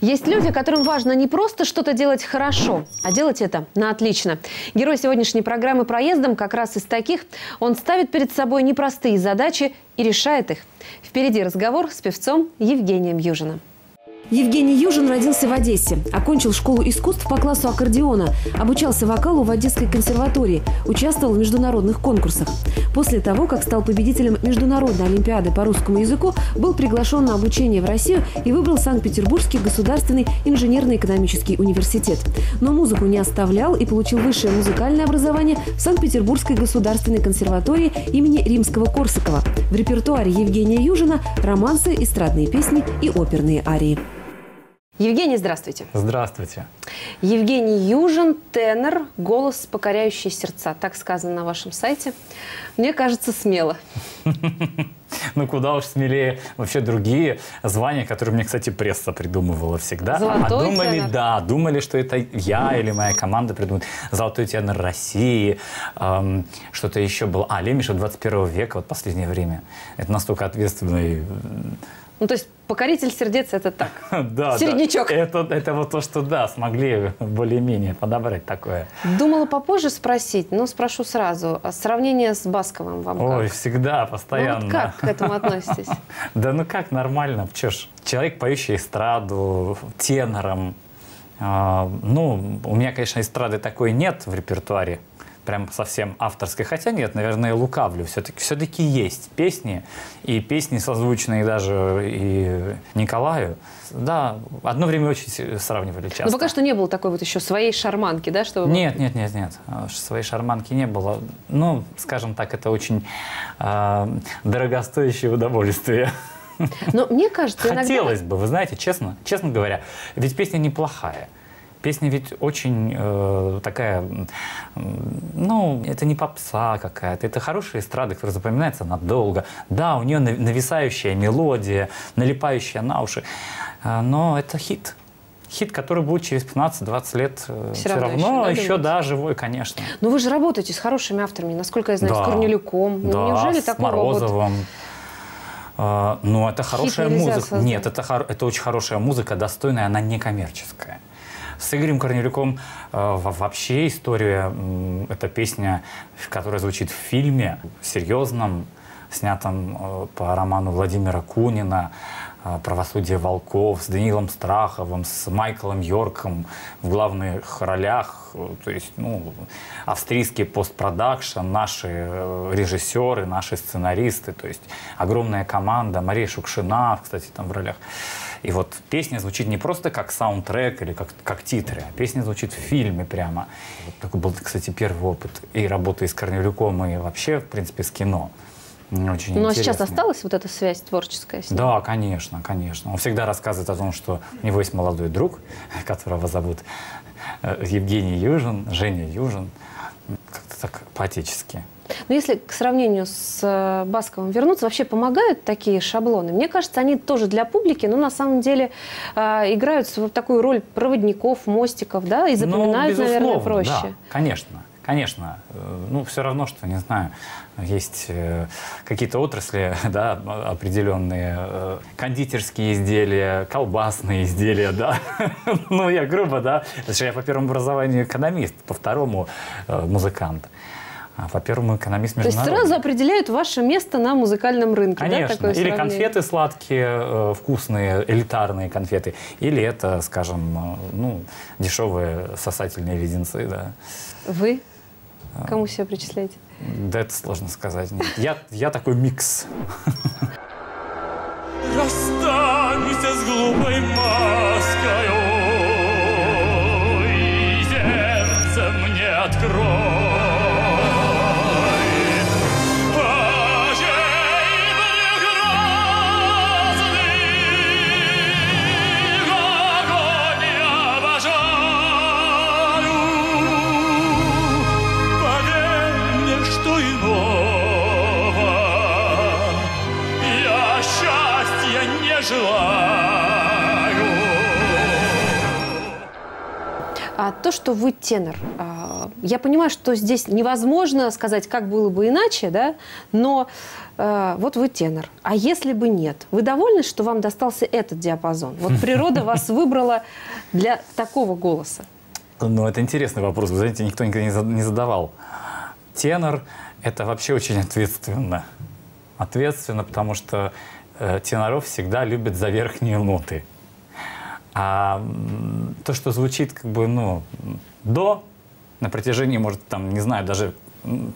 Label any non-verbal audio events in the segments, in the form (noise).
Есть люди, которым важно не просто что-то делать хорошо, а делать это на отлично. Герой сегодняшней программы «Проездом» как раз из таких. Он ставит перед собой непростые задачи и решает их. Впереди разговор с певцом Евгением Южиным. Евгений Южин родился в Одессе. Окончил школу искусств по классу аккордеона. Обучался вокалу в Одесской консерватории. Участвовал в международных конкурсах. После того, как стал победителем Международной олимпиады по русскому языку, был приглашен на обучение в Россию и выбрал Санкт-Петербургский государственный инженерно-экономический университет. Но музыку не оставлял и получил высшее музыкальное образование в Санкт-Петербургской государственной консерватории имени Римского-Корсакова. В репертуаре Евгения Южина – романсы, эстрадные песни и оперные арии. Евгений, здравствуйте. Здравствуйте. Евгений Южин, тенор, голос, покоряющий сердца. Так сказано на вашем сайте. Мне кажется, смело. (laughs) Ну, куда уж смелее вообще другие звания, которые мне, кстати, пресса придумывала всегда. Золотой а думали, тенор. да, думали, что это я или моя команда придумает. Золотой тенор России, эм, что-то еще было. А, Лемеша 21 века, вот последнее время. Это настолько ответственный Ну, то есть покоритель сердец – это так. (laughs) Да, Середнячок. Да. Это, это вот то, что да, смогли более-менее подобрать такое. Думала попозже спросить, но спрошу сразу. А сравнение с Басковым вам Ой, как? всегда, Ну, постоянно. вот как к этому относитесь? (laughs) Да ну как, нормально. Чё ж, человек, поющий эстраду, тенором. А, ну, у меня, конечно, эстрады такой нет в репертуаре, прям совсем авторской. Хотя нет, наверное, лукавлю. Все-таки все есть песни, и песни созвучные даже и Николаю. Да, одно время очень сравнивали часто. Но пока что не было такой вот еще своей шарманки, да, чтобы... Нет, нет, нет, нет. А, Своей шарманки не было. Ну, скажем так, это очень а, дорогостоящее удовольствие. Но мне кажется, иногда... Хотелось бы, вы знаете, честно, честно говоря, ведь песня неплохая. Песня ведь очень э, такая, ну, это не попса какая-то, это хорошая эстрада, которая запоминается надолго. Да, у нее нав- нависающая мелодия, налипающая на уши, э, но это хит. Хит, который будет через 15-20 лет э, Всё все равно равно, еще, еще, да, живой, конечно. Ну вы же работаете с хорошими авторами, насколько я знаю, с Да. Корнелюком. Ну, Да, неужели с такого вот... Морозовым. А, ну, это хорошая музыка. создать. Нет, это, это очень хорошая музыка, достойная, она не коммерческая. С Игорем Корнелюком э, во- вообще история, м, это песня, которая звучит в фильме, серьезном, снятом э, по роману Владимира Кунина «Правосудие волков» с Даниилом Страховым, с Майклом Йорком в главных ролях. То есть, ну, австрийский постпродакшн, наши э, режиссеры, наши сценаристы, то есть огромная команда, Мария Шукшина, кстати, там в ролях. И вот песня звучит не просто как саундтрек или как, как титры, а песня звучит в фильме прямо. Вот такой был, кстати, первый опыт и работы с Корнелюком, и вообще, в принципе, с кино. Очень Ну а сейчас интересно. осталась вот эта связь творческая с ним? Да, конечно, конечно. Он всегда рассказывает о том, что у него есть молодой друг, (laughs) которого зовут э, Евгений Южин, Женя Южин. Как-то так по-отечески. Но если к сравнению с э, Басковым вернуться, вообще помогают такие шаблоны? Мне кажется, они тоже для публики, но на самом деле э, играют такую роль проводников, мостиков, да, и запоминают, Ну, наверное, проще. Да, конечно, конечно. Э, Ну, все равно, что, не знаю, есть э, какие-то отрасли, (laughs) да, определенные, э, кондитерские изделия, колбасные изделия, да. (laughs) Ну, я грубо, да. Я по первому образованию экономист, по второму музыкант. А по первому экономист То есть международный. сразу определяют ваше место на музыкальном рынке, да, Конечно. такое или сравнение? конфеты сладкие, вкусные, элитарные конфеты. Или это, скажем, ну, дешевые сосательные леденцы, да. Вы? Кому себя причисляете? Да это сложно сказать. Нет. Я, я такой микс. Расстанься с глупой маскою и сердце мне открой. То, что вы тенор, а, я понимаю, что здесь невозможно сказать, как было бы иначе, да, но а, вот вы тенор. А если бы нет? Вы довольны, что вам достался этот диапазон? Вот (laughs) природа вас выбрала для такого голоса. Ну, это интересный вопрос. Вы знаете, никто никогда не задавал. Тенор – это вообще очень ответственно. Ответственно, потому что э, теноров всегда любят за верхние ноты. А то, что звучит как бы, ну, до, на протяжении, может, там, не знаю, даже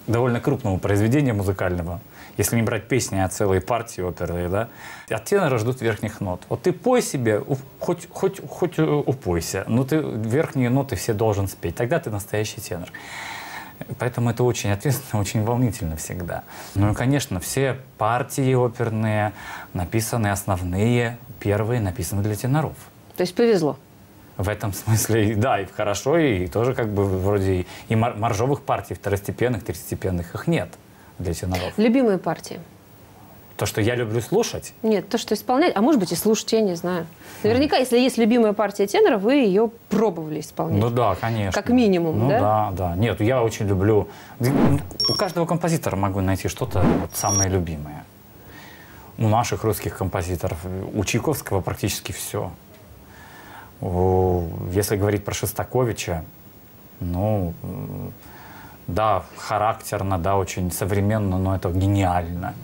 довольно крупного произведения музыкального, если не брать песни, а целые партии оперные, да, от тенора ждут верхних нот. Вот ты пой себе, хоть, хоть, хоть упойся, но ты верхние ноты все должен спеть, тогда ты настоящий тенор. Поэтому это очень ответственно, (laughs) очень волнительно всегда. Ну и, конечно, все партии оперные написаны, основные, первые написаны для теноров. То есть повезло. В этом смысле, да, и хорошо, и тоже как бы вроде и мар- маржовых партий, второстепенных, третьестепенных, их нет для теноров. Любимые партии? То, что я люблю слушать, Нет, то, что исполнять, а может быть и слушать, я не знаю. Наверняка, если есть любимая партия тенора, вы ее пробовали исполнять. Ну да, конечно. Как минимум, ну, да? да? Да, Нет, я очень люблю... У каждого композитора могу найти что-то вот самое любимое. У наших русских композиторов, у Чайковского практически все. Если говорить про Шостаковича, ну, да, характерно, да, очень современно, но это гениально.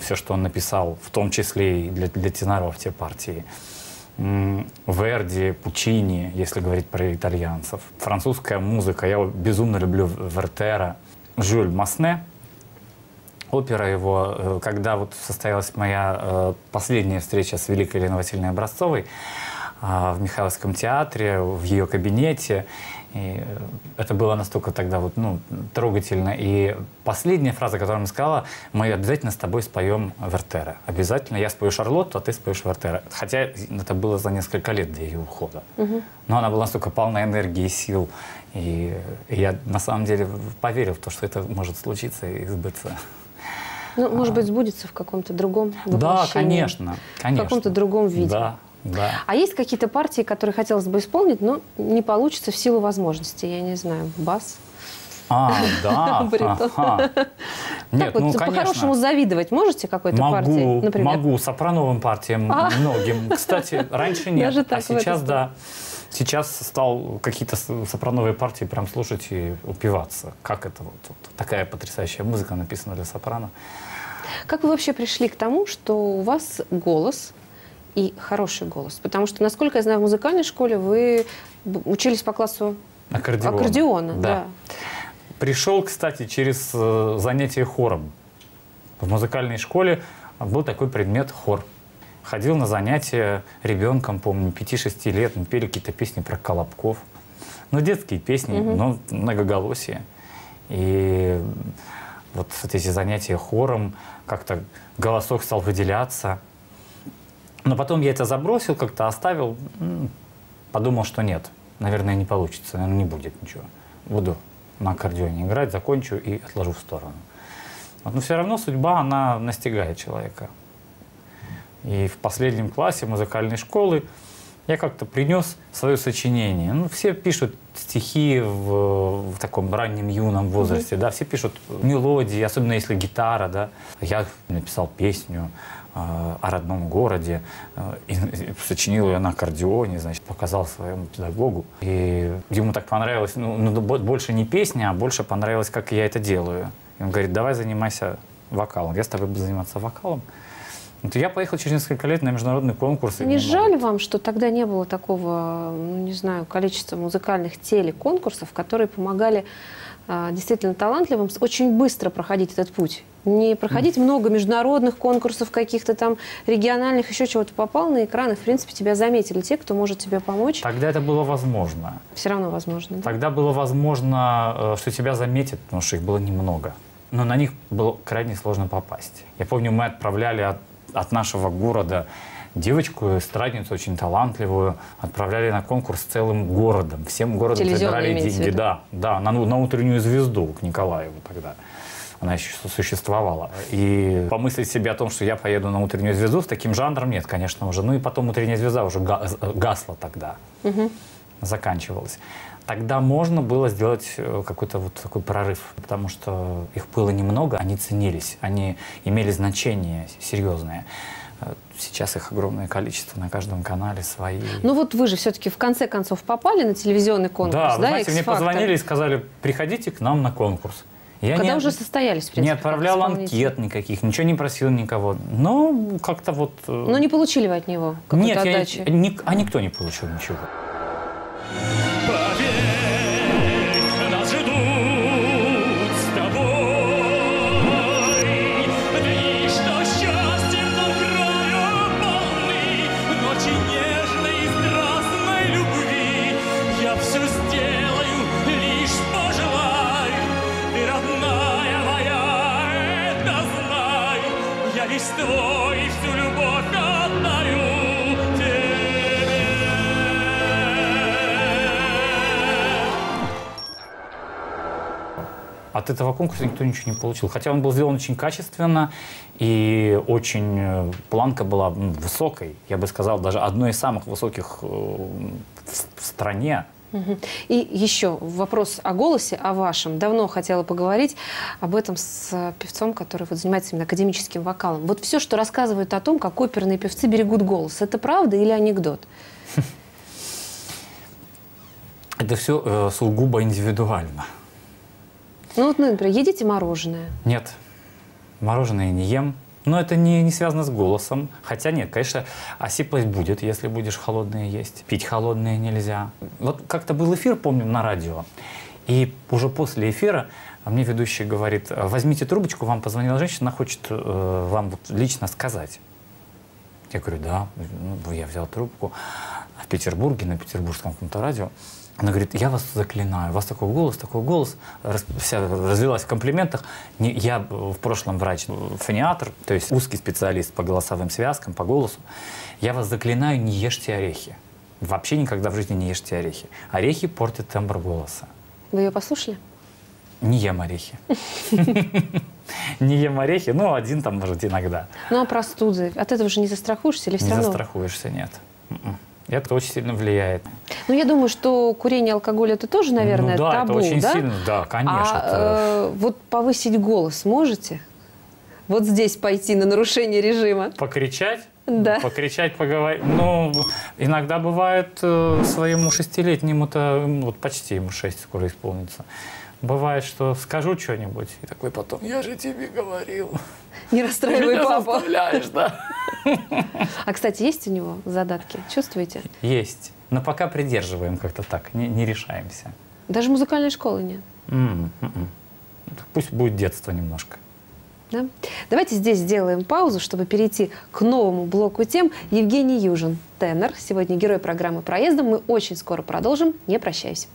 Все, что он написал, в том числе и для, для теноров те партии. Верди, Пучини, если говорить про итальянцев. Французская музыка. Я безумно люблю Вертера. Жюль Масне. Опера его, э, когда вот состоялась моя э, последняя встреча с Великой Еленой Васильевной Образцовой в Михайловском театре, в ее кабинете. И э, это было настолько тогда вот, ну, трогательно. И последняя фраза, которую она сказала, мы обязательно с тобой споем Вертера. Обязательно. Я спою Шарлотту, а ты споешь Вертера. Хотя это было за несколько лет до ее ухода. Но она была настолько полна энергии и сил. И я на самом деле поверил в то, что это может случиться и сбыться. Ну, может быть, сбудется в каком-то другом А. Да, воплощении. конечно, конечно. В каком-то другом виде. Да, да. А есть какие-то партии, которые хотелось бы исполнить, но не получится в силу возможностей? Я не знаю, бас? А, да. (laughs) Ага. Нет, так ну, вот, по-хорошему завидовать можете какой-то Могу, партии, например? могу, сопрановым партиям А. многим. Кстати, раньше (laughs) нет, Даже а сейчас да. Сейчас стал какие-то сопрановые партии прям слушать и упиваться. Как это вот, вот такая потрясающая музыка написана для сопрано. Как вы вообще пришли к тому, что у вас голос и хороший голос? Потому что, насколько я знаю, в музыкальной школе вы учились по классу Аккордеон. аккордеона. Да. Пришел, кстати, через э, занятие хором. В музыкальной школе был такой предмет хор. Ходил на занятия ребенком, помню, 5-6 лет, мы пели какие-то песни про колобков. Ну, детские песни, но многоголосие. И вот эти занятия хором, как-то голосок стал выделяться. Но потом я это забросил, как-то оставил, подумал, что нет, наверное, не получится, наверное, не будет ничего. Буду на аккордеоне играть, закончу и отложу в сторону. Вот, но все равно судьба, она настигает человека. И в последнем классе музыкальной школы я как-то принес свое сочинение. Ну, все пишут стихи в, в таком раннем юном возрасте, да, все пишут мелодии, особенно если гитара, да. Я написал песню э, о родном городе, э, и, и сочинил ее на аккордеоне, значит, показал своему педагогу. И ему так понравилось, ну, ну, бо- больше не песня, а больше понравилось, как я это делаю. И он говорит, давай занимайся вокалом. Я с тобой буду заниматься вокалом. Вот я поехал через несколько лет на международный конкурс. Не жаль вам, что тогда не было такого, ну, не знаю, количества музыкальных телеконкурсов, которые помогали а, действительно талантливым очень быстро проходить этот путь? Не проходить много международных конкурсов, каких-то там региональных, еще чего-то попал на экран, и, в принципе, тебя заметили те, кто может тебе помочь. Тогда это было возможно. Все равно возможно. да? Тогда было возможно, э, что тебя заметят, потому что их было немного. Но на них было крайне сложно попасть. Я помню, мы отправляли от, от нашего города девочку, эстрадницу, очень талантливую, отправляли на конкурс целым городом. Всем городом собирали деньги. Да, да, на, на утреннюю звезду к Николаеву тогда. Она еще существовала. И помыслить себе о том, что я поеду на утреннюю звезду с таким жанром, нет, конечно, уже. Ну и потом утренняя звезда уже га- гасла тогда. заканчивалась, тогда можно было сделать э, какой-то вот такой прорыв, потому что их было немного, они ценились, они имели значение серьезное. Э, Сейчас их огромное количество на каждом канале свои. Ну вот вы же все-таки в конце концов попали на телевизионный конкурс, да, да, вы знаете, мне позвонили и сказали, приходите к нам на конкурс. Я Когда не, уже состоялись, в принципе, не отправлял анкет никаких, ничего не просил никого. Но как-то вот... э, Но не получили вы от него какой-то Нет, я- ник- а никто не получил ничего. От этого конкурса никто ничего не получил. Хотя он был сделан очень качественно, и очень э, планка была высокой. Я бы сказал, даже одной из самых высоких э, в стране. И еще вопрос о голосе, о вашем. Давно хотела поговорить об этом с э, певцом, который вот занимается именно академическим вокалом. Вот все, что рассказывают о том, как оперные певцы берегут голос, это правда или анекдот? (laughs) Это все сугубо индивидуально. Ну вот, например, едите мороженое. Нет, мороженое не ем. Но это не, не связано с голосом. Хотя нет, конечно, осиплость будет, если будешь холодное есть. Пить холодное нельзя. Вот как-то был эфир, помню, на радио. И уже после эфира мне ведущий говорит, возьмите трубочку, вам позвонила женщина, она хочет э, вам вот лично сказать. Я говорю, да. Ну, я взял трубку в Петербурге, на петербургском каком-то радио. Она говорит, я вас заклинаю, у вас такой голос, такой голос. Рас- вся развелась в комплиментах. Не- я в прошлом врач, фониатор, то есть узкий специалист по голосовым связкам, по голосу. Я вас заклинаю, не ешьте орехи. Вообще никогда в жизни не ешьте орехи. Орехи портят тембр голоса. Вы ее послушали? Не ем орехи. (laughs) Не ем орехи, ну, один там, может, иногда. Ну а простуды? От этого же не застрахуешься или все Не равно? застрахуешься, нет. Это очень сильно влияет. Ну я думаю, что курение, алкоголь это тоже, наверное, ну, да, табу, это очень да? сильно, да, конечно. А э, вот повысить голос можете? Вот здесь пойти на нарушение режима? Покричать? Да. Покричать, поговорить. Ну, иногда бывает э, своему шестилетнему-то, вот почти ему шесть скоро исполнится. Бывает, что скажу что-нибудь, и такой потом, я же тебе говорил. Не расстраивай Меня папу. заставляешь, да? (laughs) А, кстати, есть у него задатки? Чувствуете? Есть. Но пока придерживаем как-то так, не, не решаемся. Даже музыкальной школы нет. М, м-м. Пусть будет детство немножко. Да? Давайте здесь сделаем паузу, чтобы перейти к новому блоку тем. Евгений Южин, тенор, сегодня герой программы «Проездом». Мы очень скоро продолжим. Не прощаюсь.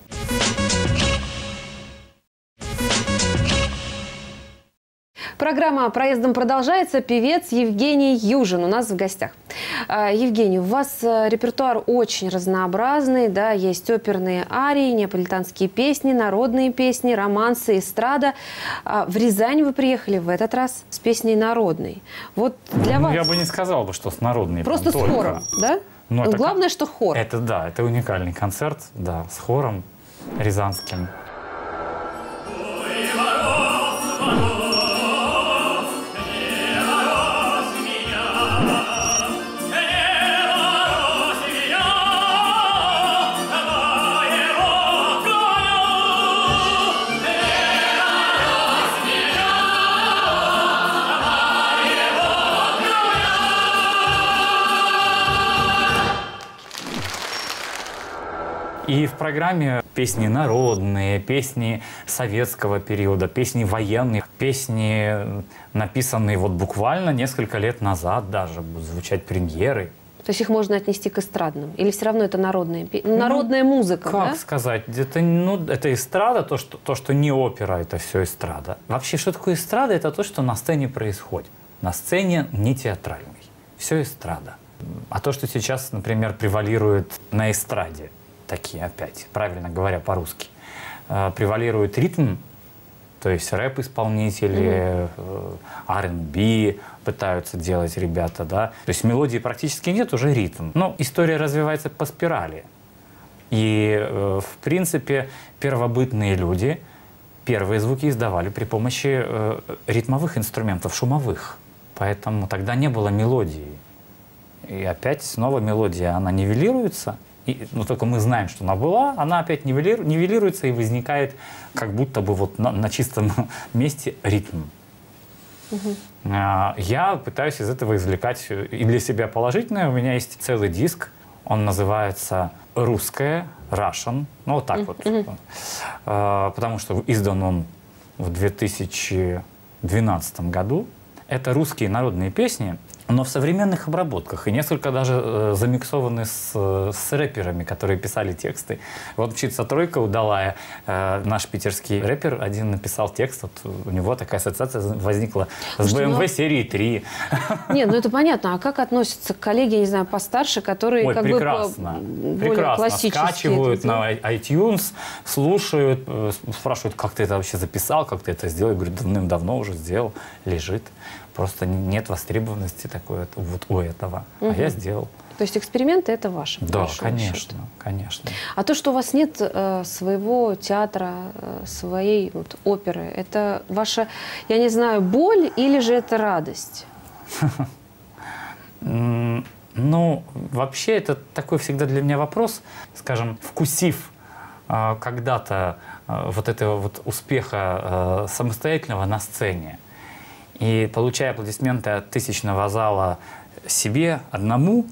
Программа «Проездом» продолжается. Певец Евгений Южин у нас в гостях. А, Евгений, у вас э, репертуар очень разнообразный. Да? Есть оперные арии, неаполитанские песни, народные песни, романсы, эстрада. А, В Рязань вы приехали в этот раз с песней народной. Вот для Ну, вас я бы не сказал бы, что с народной. просто с хором, да? Ну, это Главное, что хор. Это да, это уникальный концерт, да, с хором рязанским. И в программе песни народные, песни советского периода, песни военные, песни, написанные вот буквально несколько лет назад даже, будут звучать премьеры. То есть их можно отнести к эстрадным? Или все равно это народная, пе- народная музыка, Ну, Как да? сказать? Это, ну, это эстрада, то что, то, что не опера, это все эстрада. Вообще, что такое эстрада? Это то, что на сцене происходит. На сцене не театральной. Все эстрада. А то, что сейчас, например, превалирует на эстраде, такие опять, правильно говоря по-русски, э, превалирует ритм, то есть рэп-исполнители, э, R&B пытаются делать ребята, да. То есть мелодии практически нет, уже ритм. Но история развивается по спирали. И, э, в принципе, первобытные люди первые звуки издавали при помощи ритмовых инструментов, шумовых. Поэтому тогда не было мелодии. И опять снова мелодия, она нивелируется. И, ну, только мы знаем, что она была, она опять нивелиру- нивелируется и возникает как будто бы вот на, на чистом (laughs) месте ритм. А, Я пытаюсь из этого извлекать э, и для себя положительное. У меня есть целый диск, он называется «Русское», «Russian», ну вот так вот. А, Потому что издан он в 2012 году. Это русские народные песни, но в современных обработках и несколько даже э, замиксованы с, э, с рэперами, которые писали тексты. Вот «Мчится тройка» удалая. э, наш питерский рэпер один написал текст, вот у него такая ассоциация возникла с Слушайте, ну- BMW серии 3. Нет, ну это понятно. А как относятся к коллеге, я не знаю, постарше, которые Ой, как прекрасно. бы прекрасно. классические Скачивают это на iTunes, слушают, э, спрашивают, как ты это вообще записал, как ты это сделал. Я говорю, давным-давно уже сделал, лежит. Просто нет востребованности такой вот- вот у этого. А я сделал. То есть эксперименты это ваши? Да, конечно, счету. конечно. А то, что у вас нет э, своего театра, э, своей вот, оперы, это ваша, я не знаю, боль или же это радость? (laughs) Ну, вообще, это такой всегда для меня вопрос. Скажем, вкусив а, когда-то а, вот этого вот успеха а, самостоятельного на сцене и получая аплодисменты от тысячного зала себе одному,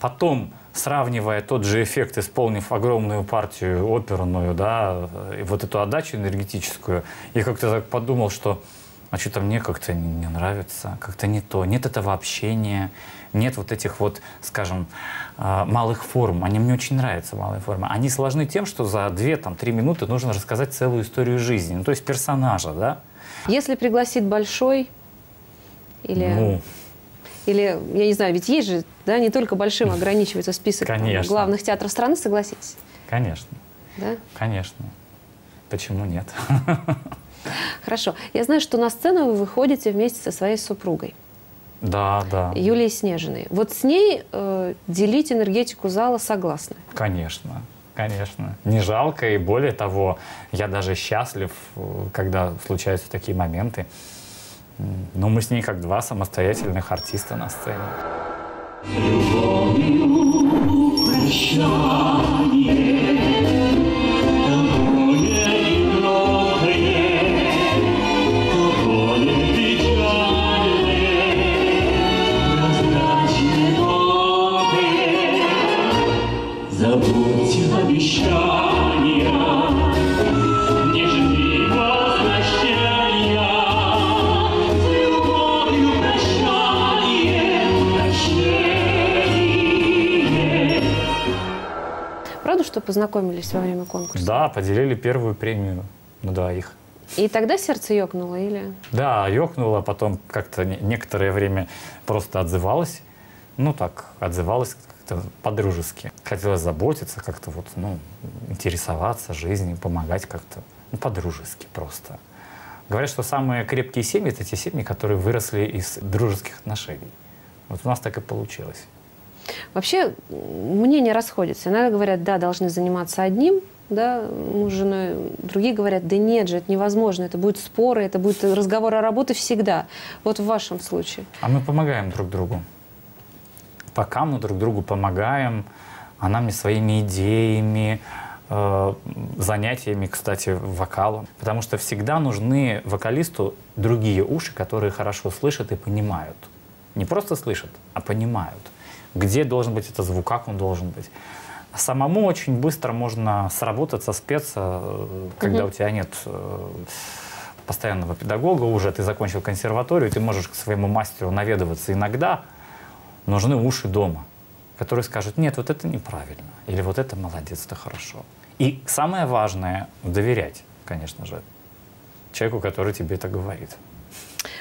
потом сравнивая тот же эффект, исполнив огромную партию оперную, да, и вот эту отдачу энергетическую, я как-то так подумал, что а что-то мне как-то не, нравится, как-то не то. Нет этого общения, нет вот этих вот, скажем, а, малых форм. Они мне очень нравятся, малые формы. Они сложны тем, что за 2-3 минуты нужно рассказать целую историю жизни, ну, то есть персонажа, да. Если пригласит большой или, Ну, или, я не знаю, ведь есть же, да, не только большим (laughs) ограничивается список там, главных театров страны, согласитесь? конечно, Да? конечно. Почему нет? (laughs) Хорошо. Я знаю, что на сцену вы выходите вместе со своей супругой, Да, да. Юлией Снежиной. Вот с ней э, делить энергетику зала согласны? Конечно, конечно. Не жалко, и более того, я даже счастлив, э, когда случаются такие моменты. Но мы с ней как два самостоятельных артиста на сцене. Забудьте познакомились во время конкурса? Да, поделили первую премию на двоих. И тогда сердце ёкнуло или... Да, ёкнула, потом как-то не- некоторое время просто отзывалась. Ну так, отзывалась как-то по-дружески. Хотелось заботиться, как-то вот, ну, интересоваться жизнью, помогать как-то. Ну, по-дружески просто. Говорят, что самые крепкие семьи – это те семьи, которые выросли из дружеских отношений. Вот у нас так и получилось. Вообще мнения расходятся. Иногда говорят, да, должны заниматься одним, да, муж с женой. Другие говорят, да нет же, это невозможно, это будут споры, это будет разговор о работе всегда. Вот в вашем случае. А мы помогаем друг другу. Пока мы друг другу помогаем, она мне своими идеями, э, занятиями, кстати, вокалом. Потому что всегда нужны вокалисту другие уши, которые хорошо слышат и понимают. Не просто слышат, а понимают. Где должен быть этот звук, как он должен быть. Самому очень быстро можно сработаться, спеться, э, когда у тебя нет э, постоянного педагога уже, ты закончил консерваторию, ты можешь к своему мастеру наведываться иногда, нужны уши дома, которые скажут, нет, вот это неправильно, или вот это молодец, это хорошо. И самое важное – доверять, конечно же, человеку, который тебе это говорит.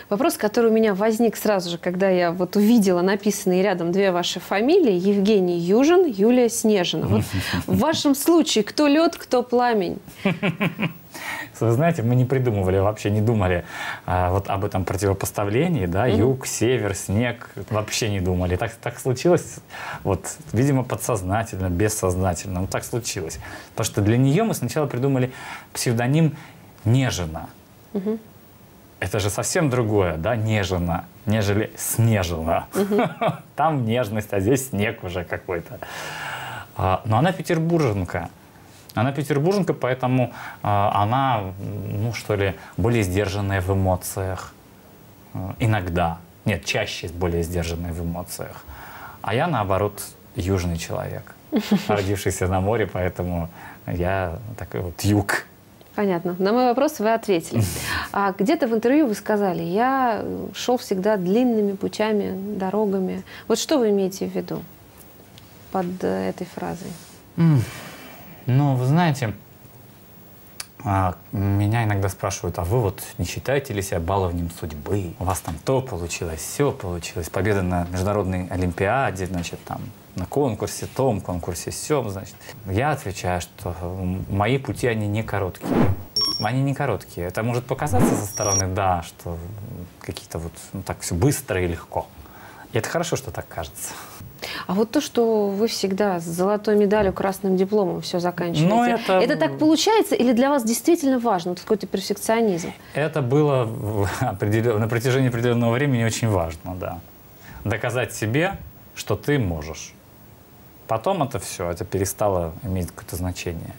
Вопрос, который у меня возник сразу же, когда я вот увидела написанные рядом две ваши фамилии, Евгений Южин, Юлия Снежина. Вот (laughs) в вашем случае кто лед, кто пламень? (laughs) Вы знаете, мы не придумывали, вообще не думали а, вот об этом противопоставлении, да, юг, север, снег, вообще не думали. Так, так случилось, вот, видимо, подсознательно, бессознательно, ну так случилось. Потому что для нее мы сначала придумали псевдоним Нежина. Это же совсем другое, да, нежина, нежели снежина. (laughs) Там нежность, а здесь снег уже какой-то. А, Но она петербурженка. Она петербурженка, поэтому а, она, ну что ли, более сдержанная в эмоциях. Э, Иногда. Нет, чаще более сдержанная в эмоциях. А я, наоборот, южный человек, (laughs) родившийся на море, поэтому я такой вот юг. Понятно. На мой вопрос вы ответили. (laughs) А где-то в интервью вы сказали, я э, шел всегда длинными путями, дорогами. Вот что вы имеете в виду под э, этой фразой? Ну, вы знаете, меня иногда спрашивают, а вы вот не считаете ли себя баловнем судьбы? У вас там то получилось, все получилось, победа на международной олимпиаде, значит, там, на конкурсе том, конкурсе сём, значит. Я отвечаю, что мои пути, они не короткие. Они не короткие. Это может показаться со стороны, да, что какие-то вот ну, так все быстро и легко. И это хорошо, что так кажется. А вот то, что вы всегда с золотой медалью, красным дипломом все заканчиваете, Ну, это- так получается или для вас действительно важно? Вот какой-то перфекционизм? Это было (laughs) определен- на протяжении определенного времени очень важно, да. Доказать себе, что ты можешь. Потом это все, это перестало иметь какое-то значение.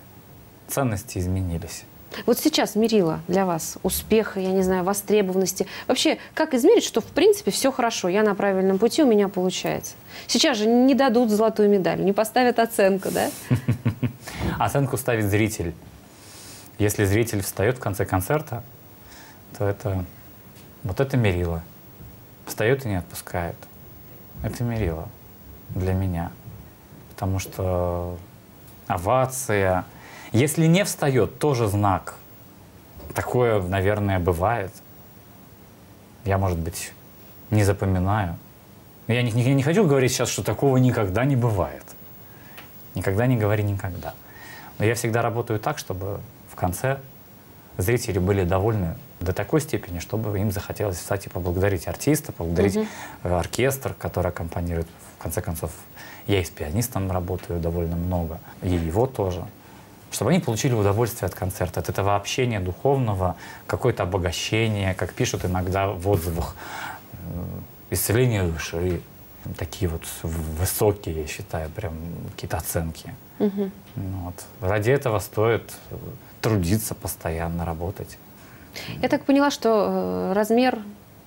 Ценности изменились. Вот сейчас мерила для вас успеха, я не знаю, востребованности. Вообще, как измерить, что в принципе все хорошо, я на правильном пути, у меня получается? Сейчас же не дадут золотую медаль, не поставят оценку, да? (laughs) Оценку ставит зритель. Если зритель встает в конце концерта, то это вот это мерило. Встает и не отпускает. Это мерило для меня. Потому что овация. Если не встает, тоже знак. Такое, наверное, бывает. Я, может быть, не запоминаю. Я не, я не хочу говорить сейчас, что такого никогда не бывает. Никогда не говори никогда. Но я всегда работаю так, чтобы в конце зрители были довольны до такой степени, чтобы им захотелось встать и поблагодарить артиста, поблагодарить э, оркестр, который аккомпанирует. В конце концов, я и с пианистом работаю довольно много, и его тоже. Чтобы они получили удовольствие от концерта, от этого общения духовного, какое-то обогащение, как пишут иногда в отзывах, э, исцеление души. Такие вот высокие, я считаю, прям какие-то оценки. Ну Вот. Ради этого стоит э, трудиться постоянно, работать. Я так поняла, что э, размер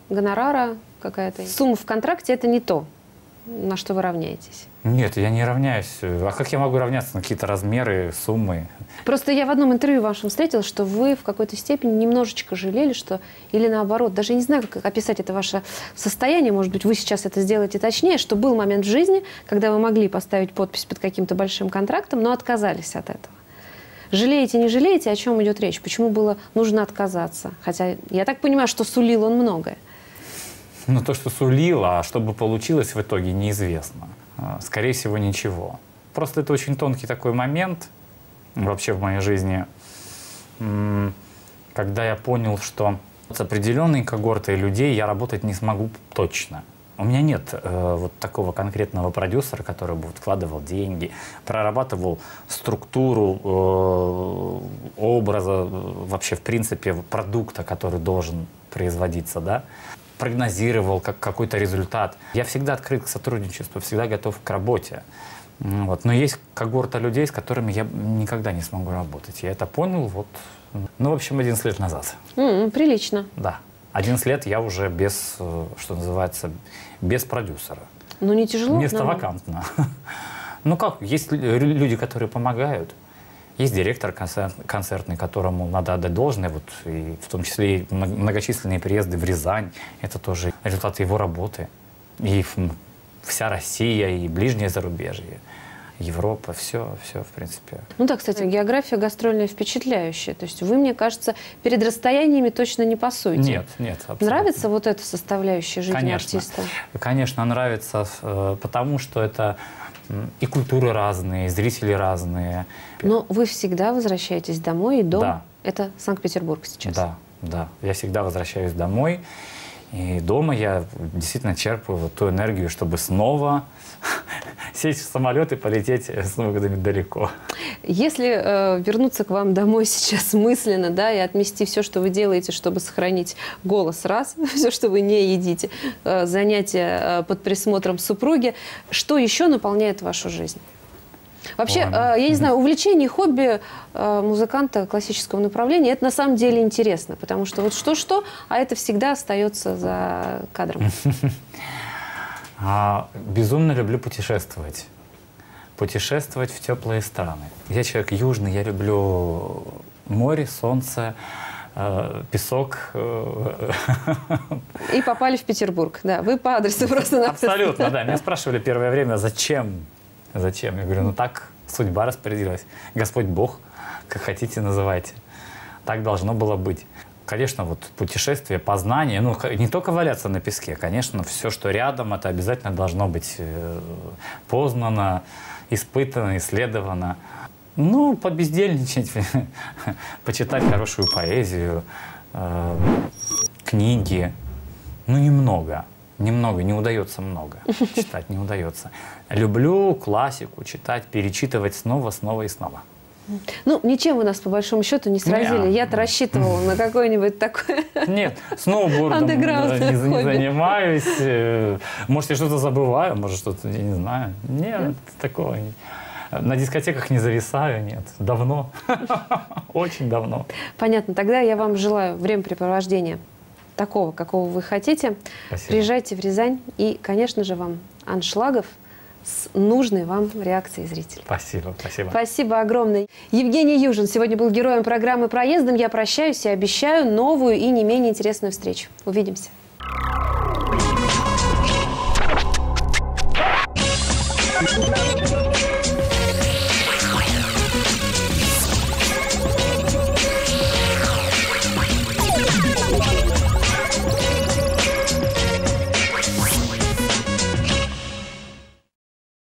гонорара, какая-то сумма в контракте – это не то, на что вы равняетесь. Нет, я не равняюсь. А как я могу равняться на какие-то размеры, суммы? Просто я в одном интервью вашем встретила, что вы в какой-то степени немножечко жалели, что или наоборот, даже не знаю, как описать это ваше состояние, может быть, вы сейчас это сделаете точнее, что был момент в жизни, когда вы могли поставить подпись под каким-то большим контрактом, но отказались от этого. Жалеете, не жалеете, о чем идет речь? Почему было нужно отказаться? Хотя я так понимаю, что сулил он многое. Ну, то, что сулило, а что бы получилось в итоге, неизвестно. А, Скорее всего, ничего. Просто это очень тонкий такой момент вообще в моей жизни, когда я понял, что с определенной когортой людей я работать не смогу точно. У меня нет э, вот такого конкретного продюсера, который бы вкладывал деньги, прорабатывал структуру э, образа, э, вообще в принципе продукта, который должен производиться, да, прогнозировал как какой-то результат. Я всегда открыт к сотрудничеству, всегда готов к работе. Вот. Но есть когорта людей, с которыми я никогда не смогу работать. Я это понял вот, ну, в общем, 11 лет назад. М, прилично. Да. 11 лет я уже без, э, что называется, без продюсера. Ну, не тяжело? Место вакантно. (laughs) Ну как, есть лю- люди, которые помогают. Есть директор концерт- концертный, которому надо отдать должное, вот, и в том числе и мно- многочисленные приезды в Рязань. Это тоже результаты его работы. И вся Россия, и ближнее зарубежье, Европа, все, все, в принципе. Ну да, кстати, география гастрольная впечатляющая. То есть вы, мне кажется, перед расстояниями точно не пасуете. Нет, нет. абсолютно. Нравится вот эта составляющая жизни Конечно. артиста? Конечно, нравится, э, потому что это и культуры разные, и зрители разные. Но вы всегда возвращаетесь домой и дом. Да, Это Санкт-Петербург сейчас. Да, да. Я всегда возвращаюсь домой. И дома я действительно черпаю вот ту энергию, чтобы снова сесть в самолет и полететь снова куда-нибудь далеко. Если э, вернуться к вам домой (laughs) сейчас мысленно, да, и отмести все, что вы делаете, чтобы сохранить голос, раз, (laughs) все, что вы не едите, э, занятия э, под присмотром супруги, что еще наполняет вашу жизнь? Вообще, Ой, э, я не знаю, увлечение, хобби э, музыканта классического направления, это на самом деле интересно, потому что вот что-что, а это всегда остается за кадром. (laughs) А, безумно люблю путешествовать. Путешествовать в теплые страны. Я человек южный, я люблю море, солнце, э, песок. э, И попали в Петербург, да, вы по адресу просто-напросто. Абсолютно, да. Меня спрашивали первое время, зачем? Зачем? Я говорю, ну так судьба распорядилась. Господь Бог, как хотите, называйте. Так должно было быть. Конечно, вот путешествие, познание, ну, не только валяться на песке, конечно, все, что рядом, это обязательно должно быть э, познано, испытано, исследовано. Ну, побездельничать, (laughs) почитать хорошую поэзию, э, книги. Ну, немного. Немного, не удается много (laughs) читать, не удается. Люблю классику читать, перечитывать снова, снова и снова. Ну, ничем вы нас, по большому счету, не сразили. Не. Я-то рассчитывала на какое-нибудь такое. (laughs) Нет, сноубордом не, не занимаюсь. э, Может, я что-то забываю, может, что-то, я не знаю. Нет, такого не- На дискотеках не зависаю, нет. Давно. (laughs) Очень давно. Понятно. Тогда я вам желаю времяпрепровождения такого, какого вы хотите. Спасибо. Приезжайте в Рязань. И, конечно же, вам аншлагов с нужной вам реакцией зрителей. Спасибо, спасибо. Спасибо огромное. Евгений Южин сегодня был героем программы «Проездом». Я прощаюсь и обещаю новую и не менее интересную встречу. Увидимся.